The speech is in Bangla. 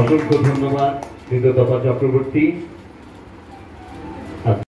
অসংখ্য ধন্যবাদ। কৃততপা চক্রবর্তী।